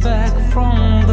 back from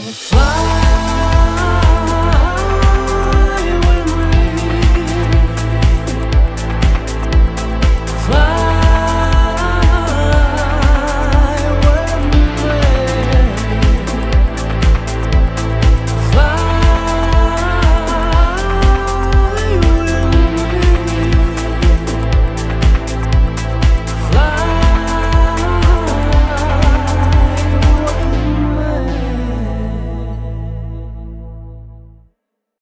花。